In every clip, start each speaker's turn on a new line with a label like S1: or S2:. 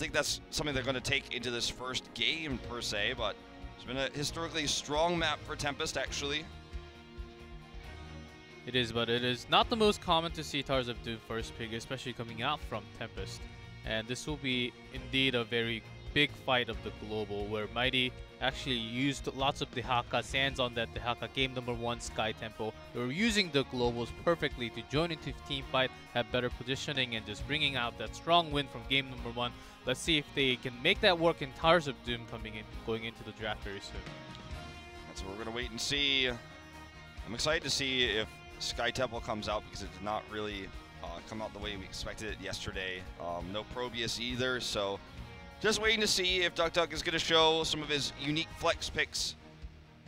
S1: think that's something they're going to take into this first game per se, but it's been a historically strong map for Tempest actually.
S2: It is, but it is not the most common to see Towers of Doom first pick, especially coming out from Tempest. And this will be indeed a very big fight of the global, where Mighty actually used lots of Dehaka sands on that Dehaka game number one Sky Temple. They were using the globals perfectly to join into team fight, have better positioning, and just bringing out that strong win from game number one. Let's see if they can make that work in Towers of Doom coming in, going into the draft very soon.
S1: That's what we're gonna wait and see. I'm excited to see if Sky Temple comes out because it did not really uh, come out the way we expected it yesterday. Um, no Probius either, so just waiting to see if Duck Duck is going to show some of his unique flex picks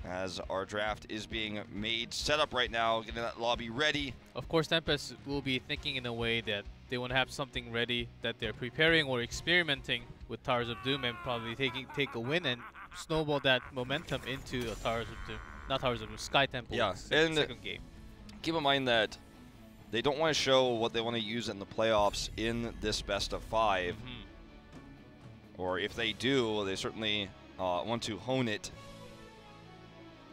S1: as our draft is being made, set up right now, getting that lobby ready.
S2: Of course, Tempest will be thinking in a way that they want to have something ready that they're preparing or experimenting with Towers of Doom and probably taking take a win and snowball that momentum into a Towers of Doom, not Towers of Doom, Sky Temple.
S1: Yeah,
S2: second, second game.
S1: Keep in mind that they don't want to show what they want to use in the playoffs in this best of 5
S2: Mhm.
S1: Or if they do, they certainly uh, want to hone it.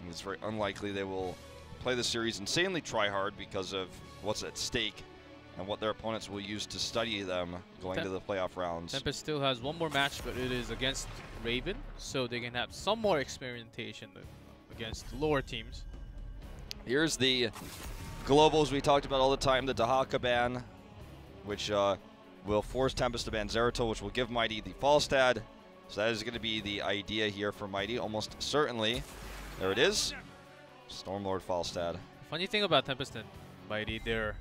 S1: And it's very unlikely they will play the series insanely try hard because of what's at stake and what their opponents will use to study them going
S2: Tem-
S1: to the playoff rounds.
S2: Tempest still has one more match, but it is against Raven, so they can have some more experimentation against lower teams.
S1: Here's the globals we talked about all the time, the Dehaka ban, which uh, will force Tempest to ban Zeratul, which will give Mighty the Falstad. So that is going to be the idea here for Mighty, almost certainly. There it is. Stormlord Falstad.
S2: Funny thing about Tempest and Mighty, their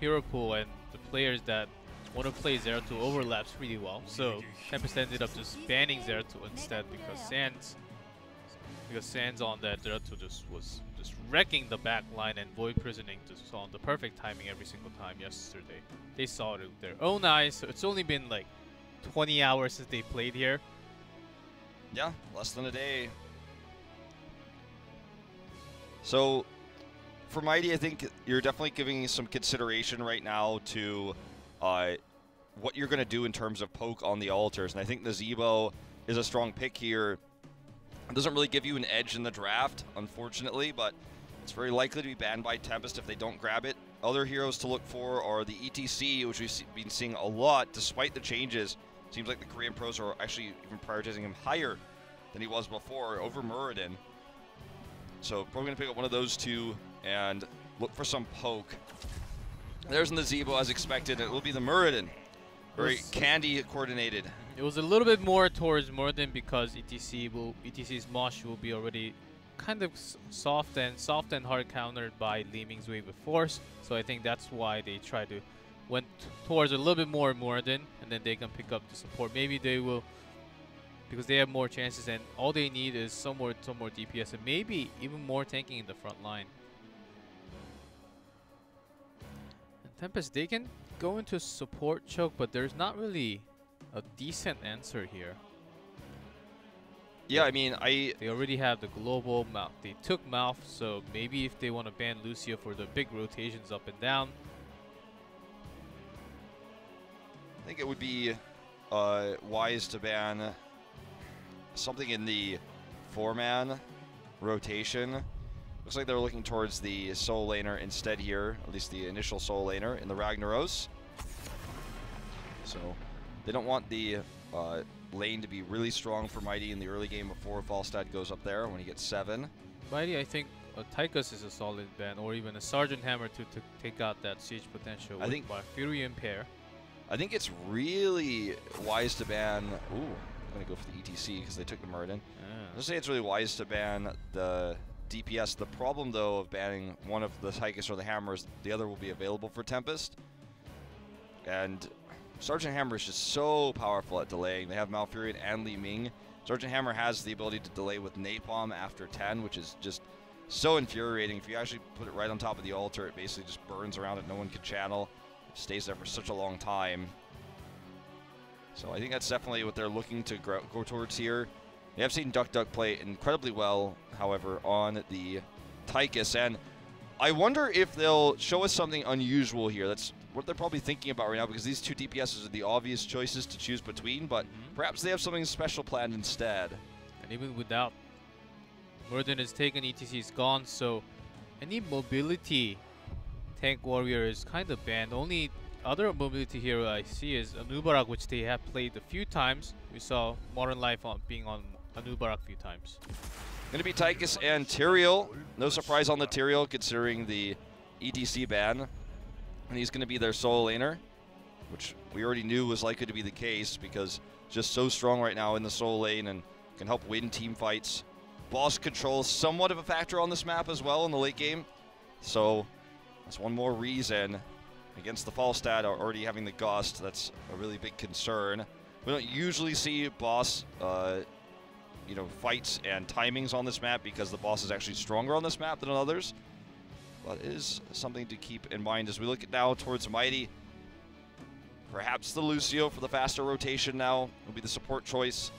S2: hero pool and the players that want to play Zeratul overlaps really well. So Tempest ended up just banning Zeratul instead because Sands because Sands on that Zeratul just was just wrecking the back line and Void Prisoning just on the perfect timing every single time yesterday. They saw it with their own eyes, so it's only been like 20 hours since they played here.
S1: Yeah, less than a day. So, for Mighty, I think you're definitely giving some consideration right now to uh, what you're going to do in terms of poke on the altars. And I think the is a strong pick here. It doesn't really give you an edge in the draft, unfortunately, but it's very likely to be banned by Tempest if they don't grab it. Other heroes to look for are the ETC, which we've been seeing a lot despite the changes. Seems like the Korean pros are actually even prioritizing him higher than he was before over Muradin. So probably going to pick up one of those two and look for some poke. There's the Zebo as expected. It will be the Muradin. Very candy coordinated.
S2: It was a little bit more towards Muradin because ETC will ETC's Mosh will be already kind of soft and soft and hard countered by Li Ming's Wave of Force. So I think that's why they try to went towards a little bit more Muradin, and then they can pick up the support. Maybe they will because they have more chances, and all they need is some more some more DPS and maybe even more tanking in the front line. And Tempest, they can go into support choke, but there's not really a decent answer here.
S1: Yeah, I mean, I
S2: They already have the global mouth. They took mouth, so maybe if they want to ban Lucio for the big rotations up and down, I
S1: think it would be uh, wise to ban something in the four-man rotation. Looks like they're looking towards the soul laner instead here, at least the initial soul laner in the Ragnaros. So they don't want the uh, lane to be really strong for Mighty in the early game before Falstad goes up there when he gets seven.
S2: Mighty, I think a Tychus is a solid ban, or even a Sergeant Hammer to, to take out that siege potential.
S1: I think-
S2: by Fury Impair.
S1: I think it's really wise to ban. Ooh, I'm gonna go for the ETC because they took the Muradin.
S2: Yeah.
S1: I'll say it's really wise to ban the DPS. The problem, though, of banning one of the Tychus or the Hammers, the other will be available for Tempest. And Sergeant Hammer is just so powerful at delaying. They have Malfurion and Li Ming. Sergeant Hammer has the ability to delay with Napalm after 10, which is just so infuriating. If you actually put it right on top of the altar, it basically just burns around it. No one can channel. It stays there for such a long time. So I think that's definitely what they're looking to go towards here. They have seen Duck Duck play incredibly well, however, on the Tychus, and I wonder if they'll show us something unusual here. That's what they're probably thinking about right now because these two DPSs are the obvious choices to choose between, but
S2: Mhm.
S1: perhaps they have something special planned instead.
S2: And even without Muradin is taken, ETC is gone, so any mobility tank warrior is kind of banned. Only other mobility hero I see is Anubarak, which they have played a few times. We saw Modern Life on being on Anubarak a few times.
S1: Going to be Tychus and Tyrael. No surprise on the Tyrael considering the ETC ban. And he's going to be their sole laner, which we already knew was likely to be the case because just so strong right now in the solo lane and can help win team fights. Boss control somewhat of a factor on this map as well in the late game. So that's one more reason against the Falstad already having the Gust. That's a really big concern. We don't usually see boss uh, you know, fights and timings on this map because the boss is actually stronger on this map than on others. But it is something to keep in mind as we look now towards Mighty. Perhaps the Lucio for the faster rotation now will be the support choice.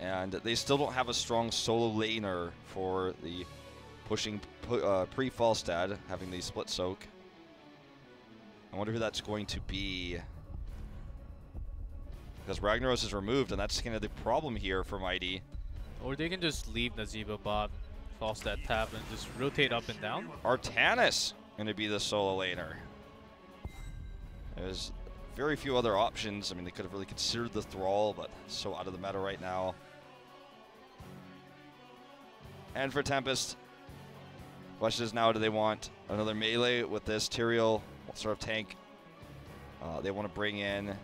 S1: And they still don't have a strong solo laner for the pushing pu- uh, pre-Falstad, having the split soak. I wonder who that's going to be because Ragnaros is removed, and that's kind of the problem here for Mighty.
S2: Or they can just leave Nazeebo bot, false that tap, and just rotate up and down.
S1: Artanis going to be the solo laner. There's very few other options. I mean, they could have really considered the Thrall, but so out of the meta right now. And for Tempest, question is now, do they want another melee with this Tyrael? What sort of tank uh, they want to bring in?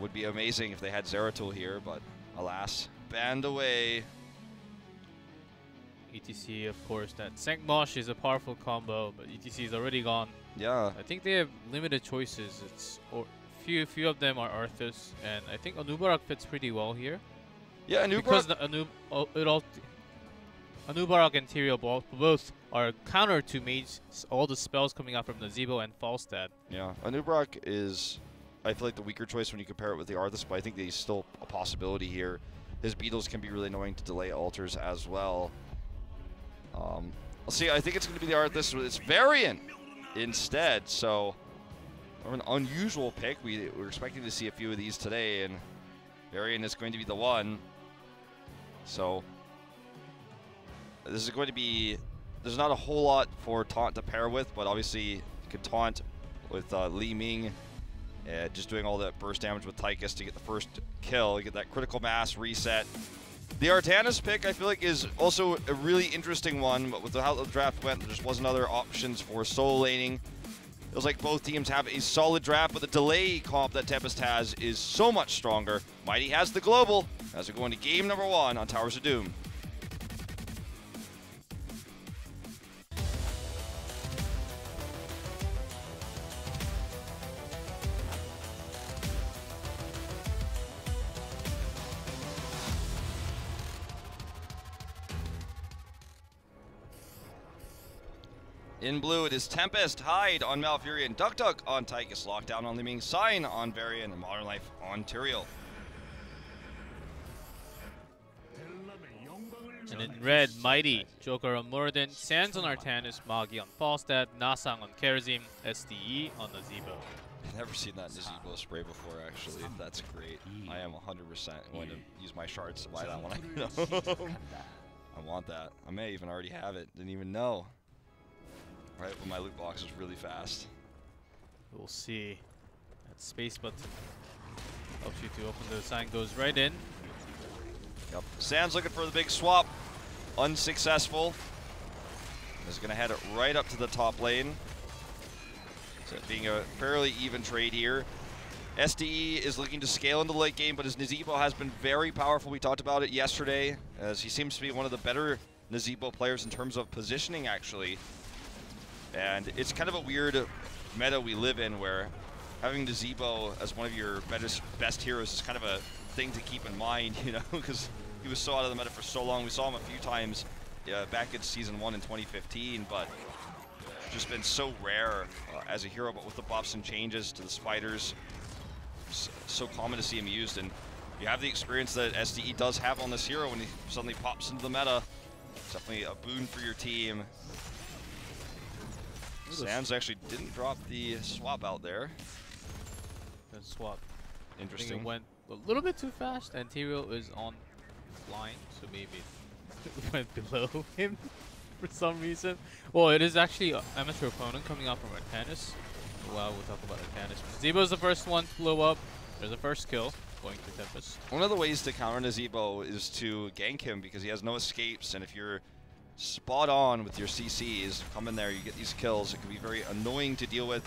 S1: Would be amazing if they had Zeratul here, but alas, banned away.
S2: ETC, of course, that Sank Mosh is a powerful combo, but ETC is already gone.
S1: Yeah,
S2: I think they have limited choices. It's or few few of them are Arthas, and I think Anubarak fits pretty well here
S1: yeah, Anubra
S2: because the Anu oh, it all Anubarak and Tyrael both, both are counter to mage all the spells coming out from Nazeebo and Falstad.
S1: Yeah, Anubarak is, I feel like the weaker choice when you compare it with the Arthas, but I think he's still a possibility here. His beetles can be really annoying to delay altars as well. Um, I'll see. I think it's going to be the Arthas. It's Varian instead. So, an unusual pick. We we're expecting to see a few of these today, and Varian is going to be the one. So, this is going to be. There's not a whole lot for Taunt to pair with, but obviously you could taunt with uh, Li Ming, uh, just doing all that burst damage with Tychus to get the first kill, get that critical mass reset. The Artanis pick, I feel like, is also a really interesting one, but with how the draft went, there just wasn't other options for solo laning. Feels like both teams have a solid draft, but the delay comp that Tempest has is so much stronger. Mighty has the global as we go into game number one on Towers of Doom. In blue, it is Tempest, Hyde on Malfurion, Duck Duck on Tychus, Lockdown on Li Ming, Sign on Varian, and Modern Life on Tyrael.
S2: And in red, Mighty, Joker on Muradin, Sands on Artanis, Magi on Falstad, Nasang on Kharazim, SDE on Nazeebo.
S1: I've never seen that Nazeebo spray before, actually. That's great. I am 100% going to use my shards to buy that one. I want that. I may even already have it. Didn't even know. Right, but my loot box is really fast.
S2: We'll see. That space button helps you to open the sign, goes right in.
S1: Yep. Sands looking for the big swap. Unsuccessful. Is going to head it right up to the top lane. So being a fairly even trade here. SDE is looking to scale into the late game, but his Nazeebo has been very powerful. We talked about it yesterday, as he seems to be one of the better Nazeebo players in terms of positioning, actually. And it's kind of a weird meta we live in where having the Nazeebo as one of your best, best heroes is kind of a thing to keep in mind, you know, because he was so out of the meta for so long. We saw him a few times uh, back in Season 1 in 2015, but just been so rare uh, as a hero, but with the buffs and changes to the spiders, so common to see him used. And you have the experience that SDE does have on this hero when he suddenly pops into the meta. It's definitely a boon for your team. Sands actually didn't drop the swap out there.
S2: Then swap.
S1: Interesting.
S2: it went a little bit too fast, and Tyrael is on line, so maybe it went below him for some reason. Well, it is actually an amateur opponent coming out from Artanis. Well, we'll talk about Artanis. Zebo's the first one to blow up. There's the first kill going to Tempest.
S1: One of the ways to counter Nazeebo is to gank him because he has no escapes, and if you're spot on with your CCs, come in there, you get these kills, it can be very annoying to deal with.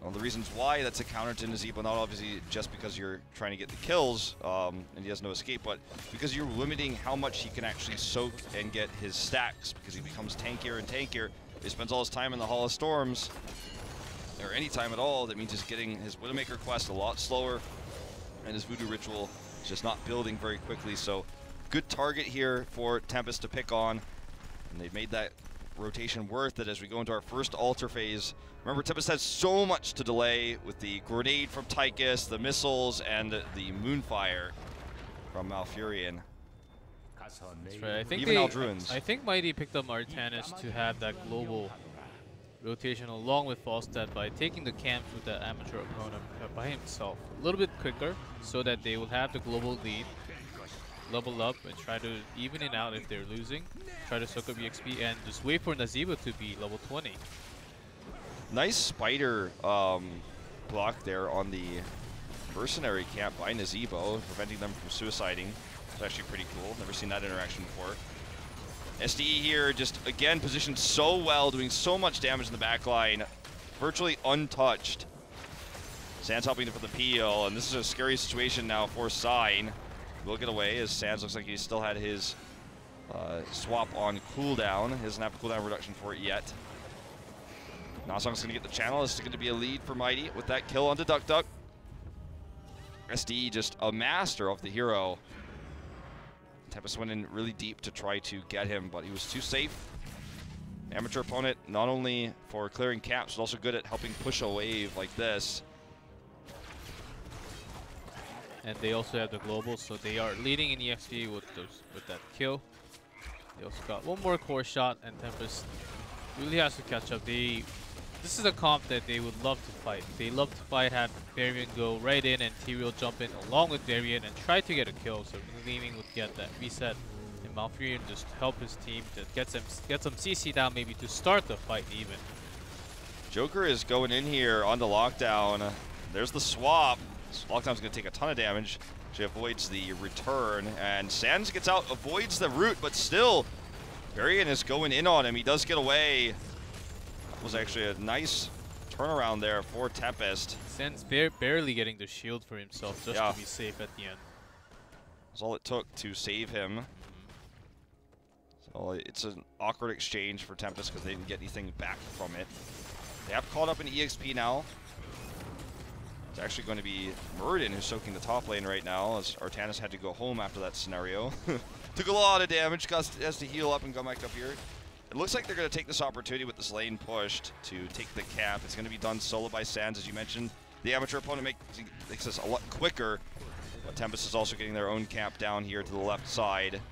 S1: One of the reasons why that's a counter to Nazeebo, not obviously just because you're trying to get the kills um, and he has no escape, but because you're limiting how much he can actually soak and get his stacks because he becomes tankier and tankier. He spends all his time in the Hall of Storms, or any time at all, that means he's getting his Widowmaker quest a lot slower, and his Voodoo Ritual is just not building very quickly. So good target here for Tempest to pick on, and they've made that rotation worth it as we go into our first altar phase. Remember, Tempest has so much to delay with the grenade from Tychus, the missiles, and the Moonfire from Malfurion.
S2: That's right. I think
S1: Even
S2: they,
S1: Eldruin's.
S2: I think Mighty picked up Artanis to have that global rotation along with Falstad by taking the camps with the amateur opponent uh, by himself a little bit quicker so that they will have the global lead, level up and try to even it out if they're losing, try to soak up EXP and just wait for Nazeebo to be level 20.
S1: Nice spider um, block there on the mercenary camp by Nazeebo, preventing them from suiciding. It's actually pretty cool. Never seen that interaction before. SDE here just, again, positioned so well, doing so much damage in the back line. Virtually untouched. Sands helping for the peel, and this is a scary situation now for Sign. Will get away as Sands looks like he still had his uh, swap on cooldown. He doesn't have cooldown reduction for it yet. Nasong's going to get the channel. This is going to be a lead for Mighty with that kill onto Duck Duck. SD just a master of the hero. Tempest went in really deep to try to get him, but he was too safe. Amateur opponent, not only for clearing caps, but also good at helping push a wave like this.
S2: And they also have the global, so they are leading in EXP with those with that kill. They also got one more core shot, and Tempest really has to catch up. They this is a comp that they would love to fight. They love to fight, have Varian go right in and Tyrael jump in along with Varian and try to get a kill. So Gleaming would get that reset, and Malfurion just help his team to get some get some CC down maybe to start the fight even.
S1: Joker is going in here on the lockdown. There's the swap. Lockdown's going to take a ton of damage. She avoids the return, and Sands gets out, avoids the root, but still, Varian is going in on him. He does get away. That was actually a nice turnaround there for Tempest.
S2: Sen's bar barely getting the shield for himself just
S1: Yeah.
S2: to be safe at the end.
S1: That's all it took to save him. So it's an awkward exchange for Tempest because they didn't get anything back from it. They have caught up in EXP now. It's actually going to be Muradin who's soaking the top lane right now as Artanis had to go home after that scenario. Took a lot of damage, got, has to heal up and come back up here. It looks like they're going to take this opportunity with this lane pushed to take the cap. It's going to be done solo by Sands, as you mentioned. The amateur opponent makes, makes this a lot quicker. But Tempest is also getting their own camp down here to the left side.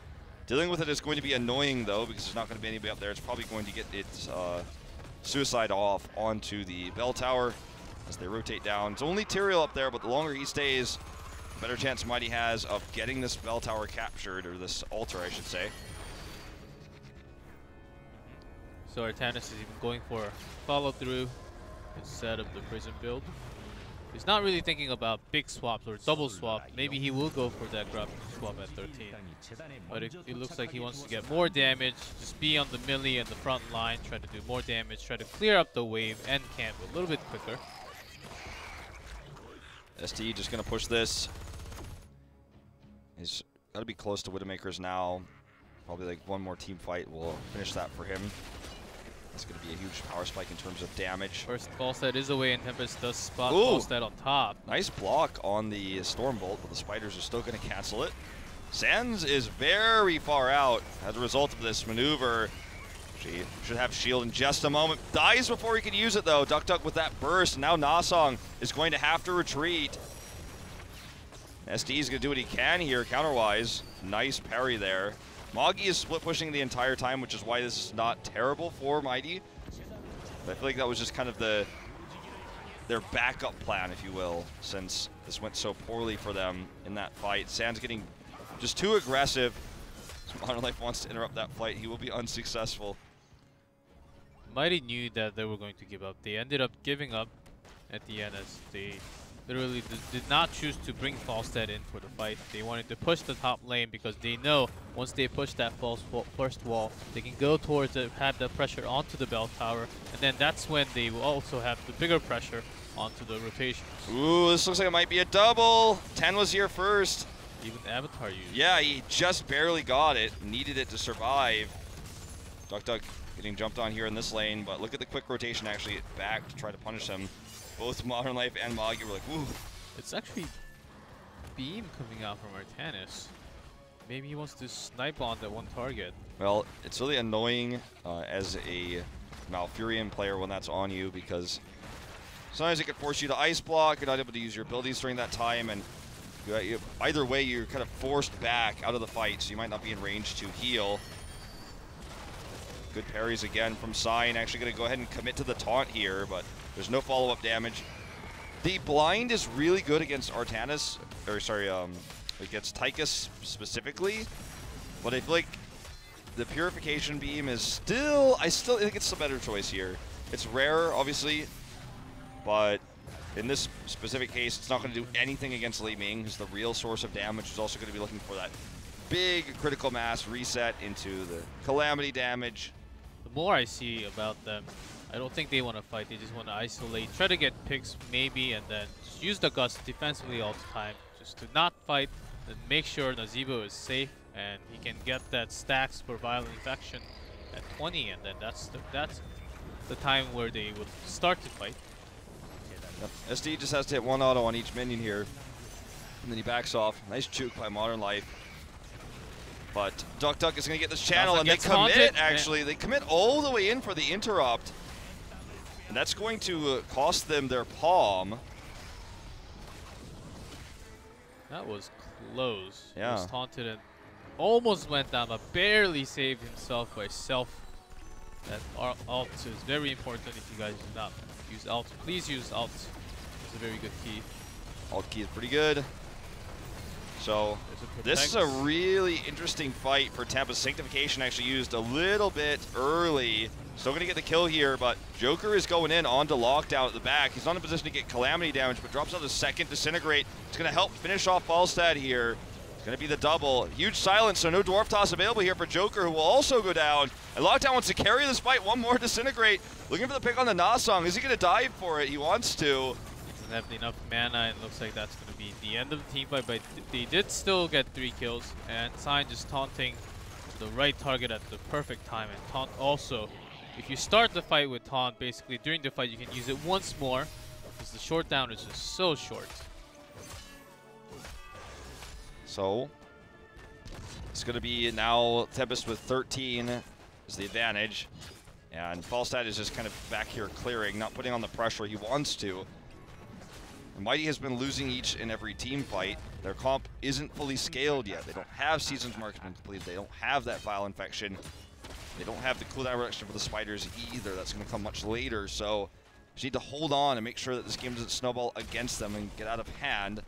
S1: Dealing with it is going to be annoying, though, because there's not going to be anybody up there. It's probably going to get its uh, suicide off onto the bell tower as they rotate down. It's only Tyrael up there, but the longer he stays, the better chance Mighty has of getting this bell tower captured, or this altar, I should say.
S2: So Artanis is even going for a follow through instead of the prison build. He's not really thinking about big swaps or double swap. Maybe he will go for that grab swap at 13. But it, it looks like he wants to get more damage, just be on the melee and the front line, try to do more damage, try to clear up the wave and camp a little bit quicker.
S1: ST just going to push this. He's got to be close to Widowmakers now. Probably like one more team fight will finish that for him. It's going to be a huge power spike in terms of damage.
S2: First Falstad is away and Tempest does spot
S1: Ooh.
S2: Falstad on top.
S1: Nice block on the Stormbolt, but the Spiders are still going to cancel it. Sands is very far out as a result of this maneuver. She should have shield in just a moment. Dies before he can use it though. Duck Duck with that burst. Now Nasong is going to have to retreat. SD is going to do what he can here counterwise. Nice parry there. Magi is split pushing the entire time, which is why this is not terrible for Mighty. I feel like that was just kind of the their backup plan, if you will, since this went so poorly for them in that fight. Sand's getting just too aggressive. Modern Life wants to interrupt that fight. He will be unsuccessful.
S2: Mighty knew that they were going to give up. They ended up giving up at the end as they literally did not choose to bring Falstad in for the fight. They wanted to push the top lane because they know once they push that false wall, first wall, they can go towards it, have the pressure onto the bell tower, and then that's when they will also have the bigger pressure onto the rotations.
S1: Ooh, this looks like it might be a double. 10 was here first.
S2: Even Avatar used.
S1: Yeah, he just barely got it. Needed it to survive. Duck Duck getting jumped on here in this lane, but look at the quick rotation actually back to try to punish him. Both Modern Life and Magi were like, woo.
S2: It's actually Beam coming out from Artanis. Maybe he wants to snipe on that one target.
S1: Well, it's really annoying uh, as a Malfurion player when that's on you because sometimes it can force you to ice block. You're not able to use your abilities during that time, and you, either way, you're kind of forced back out of the fight, so you might not be in range to heal. Good parries again from Sign. Actually going to go ahead and commit to the taunt here, but there's no follow-up damage. The blind is really good against Artanis, or sorry, um, against Tychus specifically, but I feel like the Purification Beam is still, I still think it's the better choice here. It's rare, obviously, but in this specific case, it's not going to do anything against Li Ming, who's the real source of damage, who's also going to be looking for that big critical mass reset into the Calamity damage
S2: more I see about them, I don't think they want to fight. They just want to isolate, try to get picks maybe, and then just use the guts defensively all the time, just to not fight, and make sure Nazeebo is safe and he can get that stacks for Vile Infection at 20, and then that's the, that's the time where they would start to fight.
S1: Yep. SD just has to hit one auto on each minion here, and then he backs off. Nice juke by Modern Life. But Duck Duck is going to get this channel, and they commit, haunted. actually. They commit all the way in for the interrupt. And that's going to uh, cost them their palm.
S2: That was close.
S1: Yeah.
S2: He was taunted and almost went down, but barely saved himself by self. That alt is very important if you guys do not use alt. Please use alt. It's a very good key.
S1: Alt key is pretty good. So this is a really interesting fight for Tampa. Sanctification actually used a little bit early. Still going to get the kill here, but Joker is going in onto lockdown at the back. He's not in a position to get Calamity damage, but drops out the second Disintegrate. It's going to help finish off Falstad here. It's going to be the double. Huge silence, so no Dwarf Toss available here for Joker, who will also go down. And Lockdown wants to carry this fight. One more Disintegrate. Looking for the pick on the Nasong. Is he going to dive for it? He wants to
S2: have enough mana and looks like that's going to be the end of the team fight, but they did still get three kills and Sign just taunting the right target at the perfect time and taunt also. If you start the fight with taunt, basically during the fight you can use it once more because the short down is just so short.
S1: So it's going to be now Tempest with 13 is the advantage. And Falstad is just kind of back here clearing, not putting on the pressure he wants to. Mighty has been losing each and every team fight. Their comp isn't fully scaled yet. They don't have Seasoned Marksman complete. They don't have that Vile Infection. They don't have the cooldown reduction for the Spiders either. That's going to come much later. So just need to hold on and make sure that this game doesn't snowball against them and get out of hand.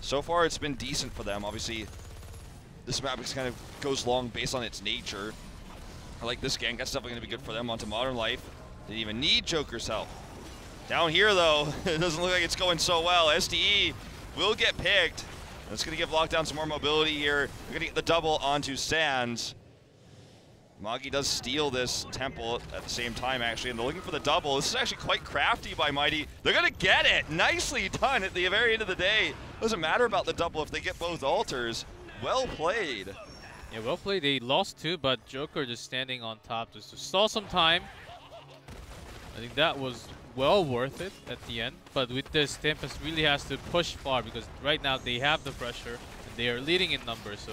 S1: So far, it's been decent for them. Obviously, this map kind of goes long based on its nature. I like this gank. That's definitely going to be good for them onto Modern Life. Didn't even need Joker's help. Down here, though, it doesn't look like it's going so well. SDE will get picked. That's going to give Lockdown some more mobility here. They're going to get the double onto Sands. Magi does steal this temple at the same time, actually, and they're looking for the double. This is actually quite crafty by Mighty. They're going to get it. Nicely done at the very end of the day. Doesn't matter about the double if they get both altars. Well played.
S2: Yeah, well played. They lost two, but Joker just standing on top just to stall some time. I think that was well worth it at the end. But with this, Tempest really has to push far because right now they have the pressure and they are leading in numbers. So,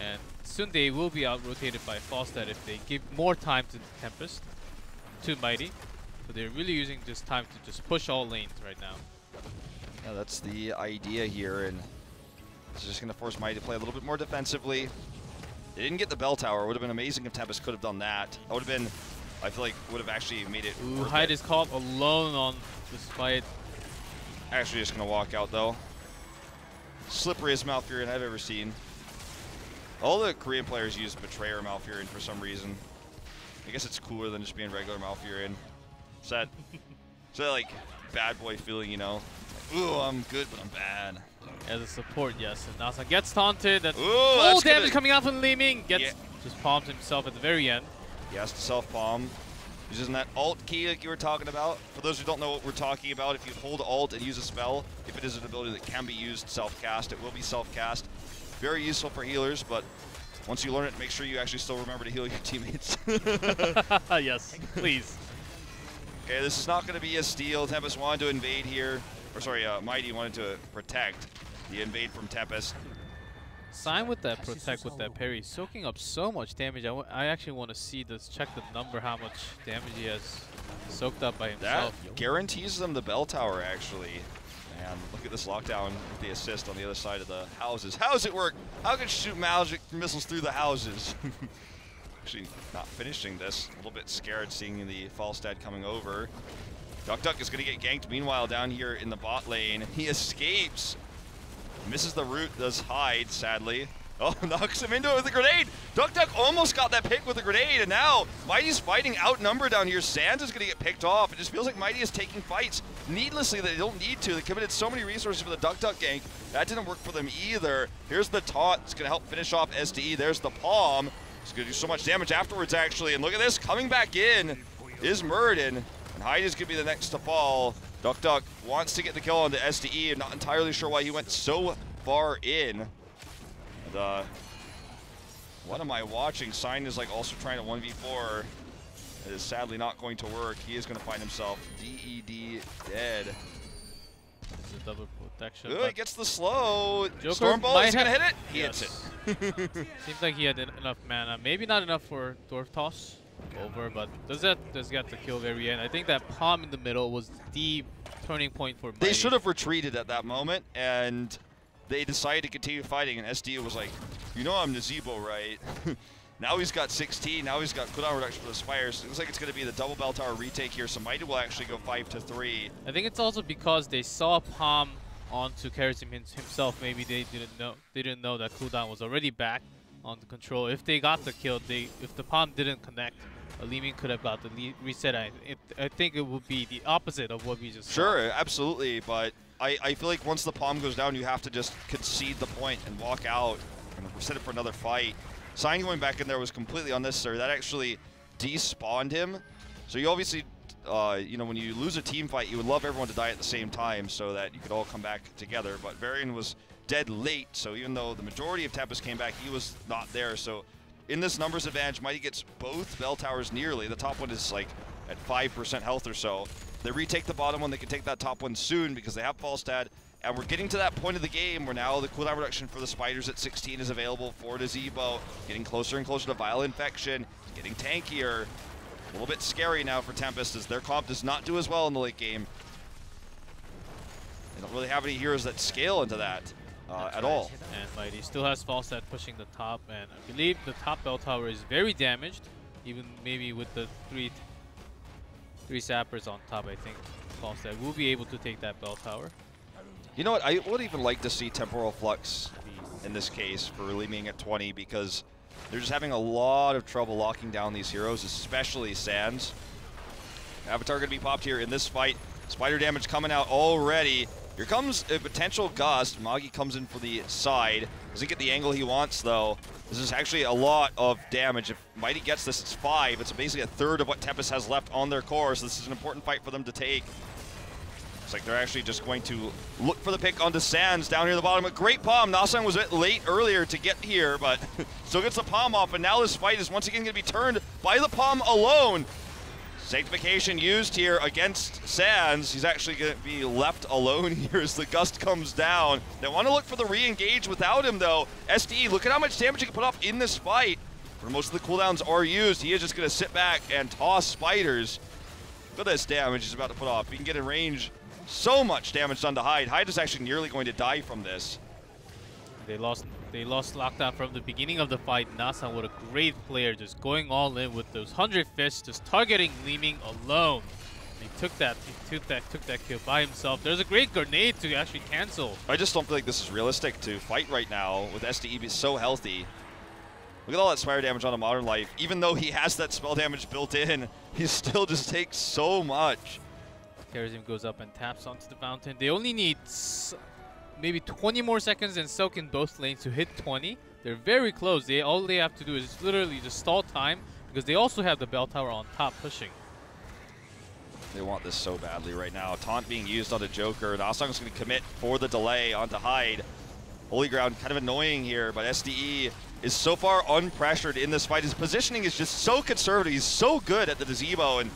S2: and soon they will be out rotated by Falstad if they give more time to Tempest, to Mighty. So they're really using this time to just push all lanes right now.
S1: Yeah, that's the idea here, and it's just going to force Mighty to play a little bit more defensively. They didn't get the bell tower. It would have been amazing if Tempest could have done that. That would have been I feel like would have actually made it.
S2: Ooh, Hyde
S1: it.
S2: is caught alone on this fight.
S1: Actually, just gonna walk out though. Slipperiest Malfurion I've ever seen. All the Korean players use Betrayer Malfurion for some reason. I guess it's cooler than just being regular Malfurion. It's that, it's that like bad boy feeling, you know? Ooh, I'm good, but I'm bad.
S2: As a support, yes. And Nasa gets taunted. That's
S1: Ooh,
S2: full
S1: that's
S2: damage coming out from Li Ming. Gets
S1: Yeah.
S2: just palms himself at the very end.
S1: He has to self palm. He's using that alt key like you were talking about. For those who don't know what we're talking about, if you hold alt and use a spell, if it is an ability that can be used self cast, it will be self cast. Very useful for healers, but once you learn it, make sure you actually still remember to heal your teammates.
S2: yes, please.
S1: okay, this is not going to be a steal. Tempest wanted to invade here. Or sorry, uh, Mighty wanted to protect the invade from Tempest.
S2: Sign with that protect with that parry, soaking up so much damage. I, I actually want to see this, check the number, how much damage he has soaked up by
S1: That
S2: himself.
S1: guarantees them the bell tower, actually. And look at this lockdown with the assist on the other side of the houses. How does it work? How can you shoot magic missiles through the houses? actually, not finishing this. A little bit scared seeing the Falstad coming over. Duck Duck is going to get ganked. Meanwhile, down here in the bot lane, he escapes. Misses the root, does hide, sadly. Oh, knocks him into it with a grenade. Duck Duck almost got that pick with a grenade, and now Mighty's fighting outnumbered down here. Sands is going to get picked off. It just feels like Mighty is taking fights needlessly that they don't need to. They committed so many resources for the Duck Duck gank. That didn't work for them either. Here's the taunt. It's going to help finish off SDE. There's the palm. It's going to do so much damage afterwards, actually. And look at this. Coming back in is Muradin. And Hyde is going to be the next to fall. Duck Duck wants to get the kill on the SDE. I'm not entirely sure why he went so far in. Uh, what am I watching? Sign is like also trying to 1v4. It is sadly not going to work. He is going to find himself DED dead.
S2: A double protection.
S1: Ooh, he gets the slow.
S2: Joker
S1: Stormball is going to hit it. He
S2: Yes.
S1: hits it.
S2: Seems like he had en- enough mana. Maybe not enough for Dwarf Toss over, but does that does get the kill very end. I think that palm in the middle was the turning point for
S1: They should have retreated at that moment, and they decided to continue fighting, and SD was like, you know I'm Nazeebo, right? now he's got 16, now he's got cooldown reduction for the Spires. It looks like it's going to be the double bell tower retake here, so Mighty will actually go 5 to 3.
S2: I think it's also because they saw Palm onto Kharazim himself. Maybe they didn't know they didn't know that cooldown was already back on the control. If they got the kill, they if the Palm didn't connect, Alimin could have got the reset. I it, I think it would be the opposite of what we just saw.
S1: Sure, absolutely, but I, I feel like once the palm goes down, you have to just concede the point and walk out and set it for another fight. Sign going back in there was completely unnecessary. That actually despawned him. So you obviously, uh, you know, when you lose a team fight, you would love everyone to die at the same time so that you could all come back together. But Varian was dead late, so even though the majority of Tempest came back, he was not there. So in this numbers advantage, Mighty gets both bell towers nearly. The top one is like at 5% health or so. They retake the bottom one, they can take that top one soon because they have Falstad. And we're getting to that point of the game where now the cooldown reduction for the spiders at 16 is available for Dezebo. Getting closer and closer to Vile Infection, getting tankier. A little bit scary now for Tempest as their comp does not do as well in the late game. They don't really have any heroes that scale into that uh, at all.
S2: And Mighty still has Falstad pushing the top, and I believe the top bell tower is very damaged, even maybe with the three three sappers on top. I think Falstad will be able to take that bell tower.
S1: You know what? I would even like to see Temporal Flux in this case for leaving at 20 because they're just having a lot of trouble locking down these heroes, especially Sands. Avatar going to be popped here in this fight. Spider damage coming out already. Here comes a potential gust. Magi comes in for the side. Doesn't get the angle he wants, though. This is actually a lot of damage. If Mighty gets this, it's five. It's basically a third of what Tempest has left on their core, so this is an important fight for them to take. Looks like they're actually just going to look for the pick onto Sands down here at the bottom. A great palm. Nasang was a bit late earlier to get here, but still gets the palm off. And now this fight is once again going to be turned by the palm alone. Sanctification used here against Sands. He's actually going to be left alone here as the gust comes down. They want to look for the re-engage without him, though. SDE, look at how much damage he can put off in this fight. Where most of the cooldowns are used, he is just going to sit back and toss spiders. Look at this damage he's about to put off. He can get in range. So much damage done to Hyde. Hyde is actually nearly going to die from this.
S2: They lost they lost lockdown from the beginning of the fight. Nasan, what a great player, just going all in with those 100 fists, just targeting Li-Ming alone. He took that he took that took that kill by himself. There's a great grenade to actually cancel.
S1: I just don't feel like this is realistic to fight right now with SDE being so healthy. Look at all that spire damage on a modern life. Even though he has that spell damage built in, he still just takes so much.
S2: Kharazim goes up and taps onto the fountain. They only need maybe 20 more seconds and Silk in both lanes to hit 20. They're very close. They all they have to do is literally just stall time because they also have the bell tower on top pushing.
S1: They want this so badly right now. Taunt being used on the Joker. Nasang's going to commit for the delay onto Hyde. Holy Ground kind of annoying here, but SDE is so far unpressured in this fight. His positioning is just so conservative. He's so good at the gazebo and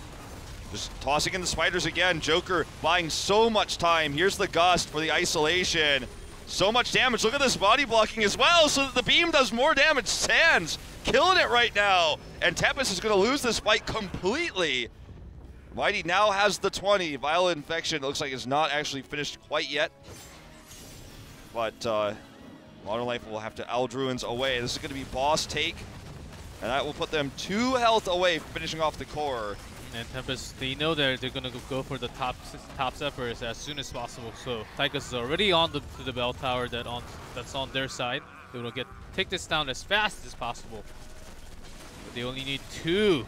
S1: just tossing in the spiders again. Joker buying so much time. Here's the gust for the isolation. So much damage. Look at this body blocking as well so that the beam does more damage. Sands killing it right now. And Tempest is going to lose this fight completely. Mighty now has the 20. Vile Infection looks like it's not actually finished quite yet. But uh, Modern Life will have to Eldruins away. This is going to be boss take. And that will put them two health away from finishing off the core.
S2: And Tempest, they know that they're going to go for the top top Zephyrs as soon as possible. So Tychus is already on the, the bell tower that on that's on their side. They will get take this down as fast as possible. But they only need two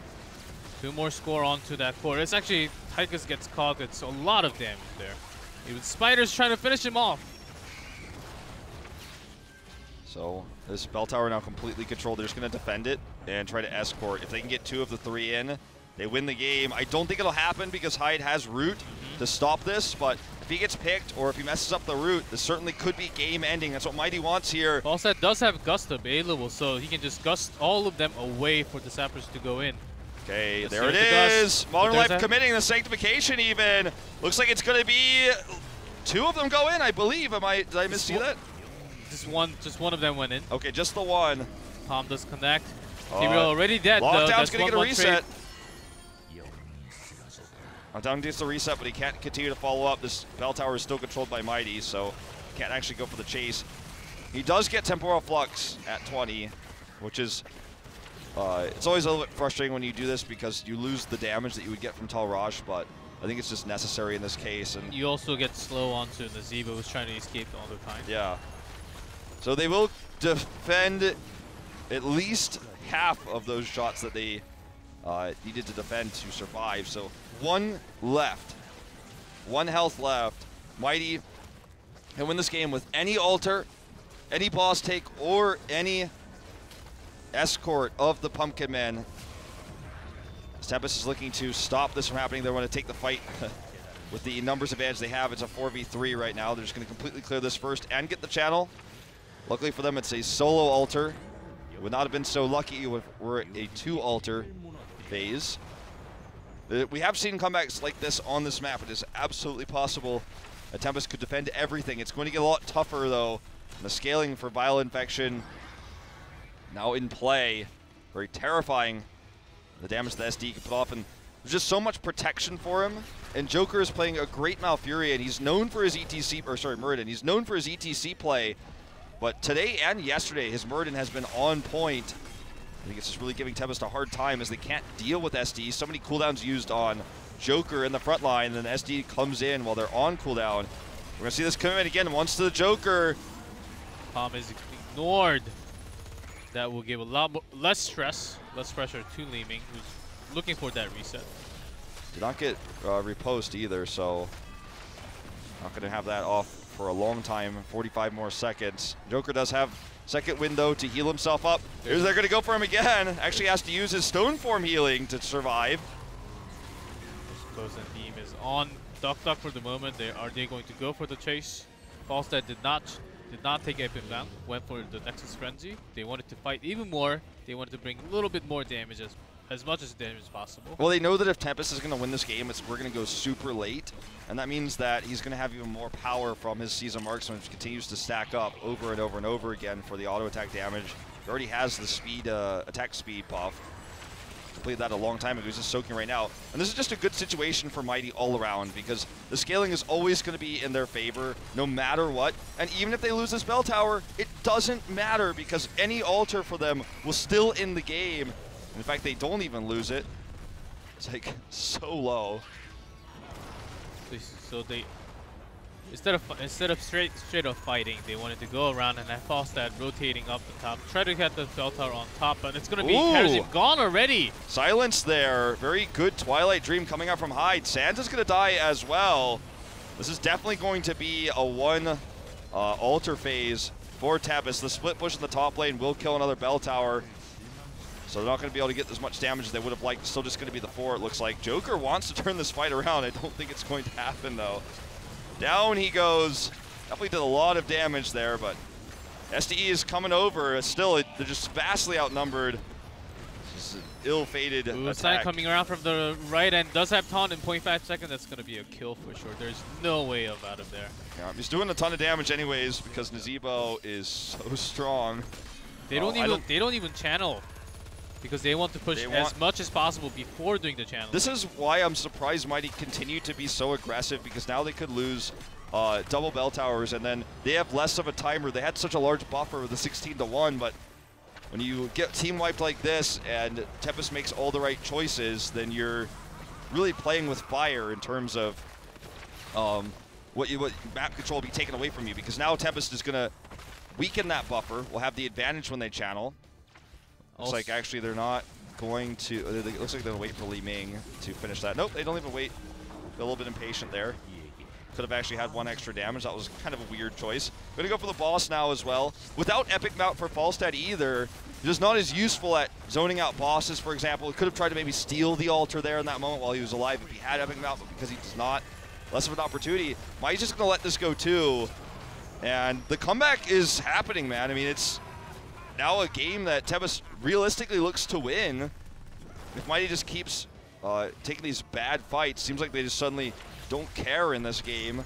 S2: Two more score onto that core. It's actually, Tychus gets caught. It's a lot of damage there. Even Spider's trying to finish him off.
S1: So this bell tower now completely controlled. They're just going to defend it and try to escort. If they can get two of the three in, they win the game. I don't think it'll happen because Hyde has root to stop this, but if he gets picked or if he messes up the root, this certainly could be game ending. That's what Mighty wants here.
S2: Falstad does have gust available, so he can just gust all of them away for the Sappers to go in.
S1: Okay, there it is. Modern Life committing the sanctification even. Looks like it's going to be two of them go in, I believe. Am I? Did I miss that?
S2: Just one. Just one of them went in.
S1: Okay, just the one.
S2: Palm does connect. Uh, already dead.
S1: Lockdown's going to get a reset. Lockdown gets the reset, but he can't continue to follow up. This bell tower is still controlled by Mighty, so can't actually go for the chase. He does get temporal flux at 20, which is uh, it's always a little bit frustrating when you do this because you lose the damage that you would get from Tal Raj, but I think it's just necessary in this case. And
S2: You also get slow onto the Zebo who's trying to escape all the time.
S1: Yeah. So they will defend at least half of those shots that they uh, needed to defend to survive. So one left. One health left. Mighty can win this game with any altar, any boss take, or any escort of the Pumpkin Men. Tempest is looking to stop this from happening. They want to take the fight with the numbers advantage they have. It's a 4v3 right now. They're just going to completely clear this first and get the channel. Luckily for them, it's a solo altar. It would not have been so lucky if we're a two altar phase. Uh, we have seen comebacks like this on this map. It is absolutely possible A Tempest could defend everything. It's going to get a lot tougher, though. And the scaling for Vile Infection now in play. Very terrifying, the damage the SD can put off. And there's just so much protection for him. And Joker is playing a great Malfurion. He's known for his ETC, or sorry, Muradin. He's known for his ETC play. But today and yesterday, his Muradin has been on point. I think it's just really giving Tempest a hard time as they can't deal with SD. So many cooldowns used on Joker in the front line, and then SD comes in while they're on cooldown. We're going to see this coming in again once to the Joker.
S2: Palm is ignored that will give a lot more, less stress, less pressure to Li-Ming, who's looking for that reset.
S1: Did not get uh, repost either, so not going to have that off for a long time. 45 more seconds. Joker does have second window to heal himself up. Here's they're going to go for him again. Actually has to use his stone form healing to survive.
S2: Frozen Beam is on Duck Duck for the moment. They are they going to go for the chase? Falstad did not did not take Epim down, went for the Nexus Frenzy. They wanted to fight even more. They wanted to bring a little bit more damage, as, as much as damage as possible.
S1: Well, they know that if Tempest is going to win this game, we're going to go super late. And that means that he's going to have even more power from his Seasoned Marksman, which continues to stack up over and over and over again for the auto attack damage. He already has the speed, uh, attack speed buff. completed that a long time ago. He's just soaking right now. And this is just a good situation for Mighty all around because the scaling is always going to be in their favor no matter what. And even if they lose this bell tower, it doesn't matter because any altar for them was still in the game. In fact, they don't even lose it. It's like so low.
S2: So they instead of instead of straight straight up fighting, they wanted to go around and have Falstad rotating up the top, try to get the bell tower on top, but it's gonna be gone already.
S1: Silence there. Very good Twilight Dream coming out from Hyde. Santa's gonna die as well. This is definitely going to be a one uh, altar phase for Tempest. The split push in the top lane will kill another bell tower. So they're not going to be able to get as much damage as they would have liked. Still just going to be the four, it looks like. Joker wants to turn this fight around. I don't think it's going to happen, though. Down he goes. Definitely did a lot of damage there, but SDE is coming over. Still, they're just vastly outnumbered. Just an ill-fated attack.
S2: coming around from the right end. Does have taunt in 0.5 seconds. That's going to be a kill for sure. There's no way of out of there.
S1: Yeah, he's doing a ton of damage anyways because Nazeebo is so strong.
S2: They don't oh, even don't they don't even channel because they want to push as much as possible before doing the channel.
S1: This is why I'm surprised Mighty continue to be so aggressive because now they could lose uh, double bell towers and then they have less of a timer. They had such a large buffer with the 16 to 1, but when you get team wiped like this and Tempest makes all the right choices, then you're really playing with fire in terms of um, what, you, what map control will be taken away from you because now Tempest is going to weaken that buffer, will have the advantage when they channel, Looks like actually they're not going to. Uh, it looks like they're wait for Li Ming to finish that. Nope, they don't even wait. They're a little bit impatient there. Could have actually had one extra damage. That was kind of a weird choice. Gonna go for the boss now as well. Without Epic Mount for Falstad either, just not as useful at zoning out bosses, for example. Could have tried to maybe steal the altar there in that moment while he was alive if he had Epic Mount, but because he does not, less of an opportunity. Mai's just gonna let this go too. And the comeback is happening, man. I mean, it's now a game that Tempest realistically looks to win. If Mighty just keeps uh, taking these bad fights, seems like they just suddenly don't care in this game.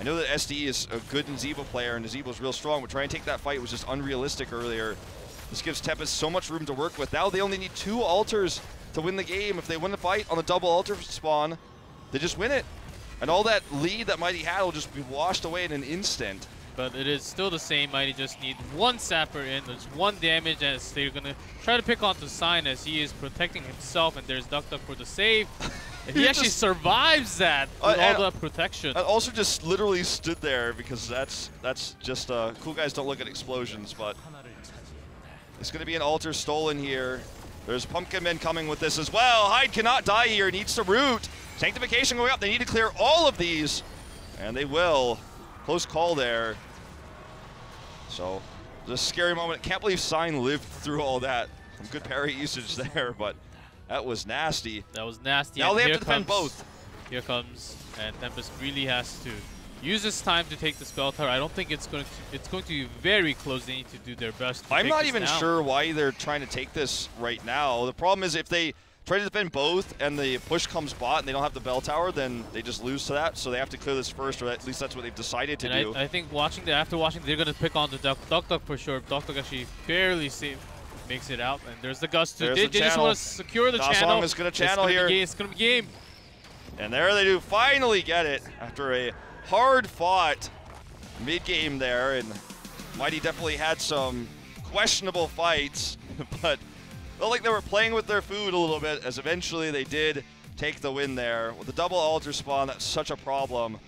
S1: I know that SD is a good Nazeebo player, and Nazeebo is real strong, but trying to take that fight was just unrealistic earlier. This gives Tempest so much room to work with. Now they only need two altars to win the game. If they win the fight on the double altar spawn, they just win it. And all that lead that Mighty had will just be washed away in an instant
S2: but it is still the same. Mighty just need one Sapper in. There's one damage as they're going to try to pick onto Sign as he is protecting himself, and there's Duck Duck for the save. he, he actually survives that uh, with all the protection.
S1: And also just literally stood there because that's that's just uh, cool guys don't look at explosions, but it's going to be an altar stolen here. There's Pumpkin Men coming with this as well. Hyde cannot die here, needs to root. Sanctification going up, they need to clear all of these, and they will. Close call there. So, a scary moment. Can't believe Sign lived through all that. Some good parry usage there, but that was nasty.
S2: That was nasty.
S1: Now and they have to defend both.
S2: Here comes, and Tempest really has to use this time to take the spell tower. I don't think it's going to it's going to be very close. They need to do their best.
S1: I'm not even
S2: down.
S1: sure why they're trying to take this right now. The problem is if they try to defend both and the push comes bot and they don't have the bell tower, then they just lose to that. So they have to clear this first, or at least that's what they've decided to
S2: and
S1: do.
S2: I, I, think watching the after watching, they're gonna pick on the Duck Duck, Duck for sure. Duck Duck actually barely save, makes it out, and there's the Gust. They,
S1: the
S2: they just want to secure the channel.
S1: is gonna channel it's gonna
S2: here. it's gonna be game.
S1: And there they do finally get it after a hard fought mid game there, and Mighty definitely had some questionable fights, but felt like they were playing with their food a little bit as eventually they did take the win there. With the double altar spawn, that's such a problem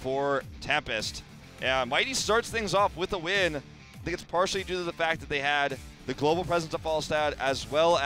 S1: for Tempest. Yeah, Mighty starts things off with a win. I think it's partially due to the fact that they had the global presence of Falstad as well as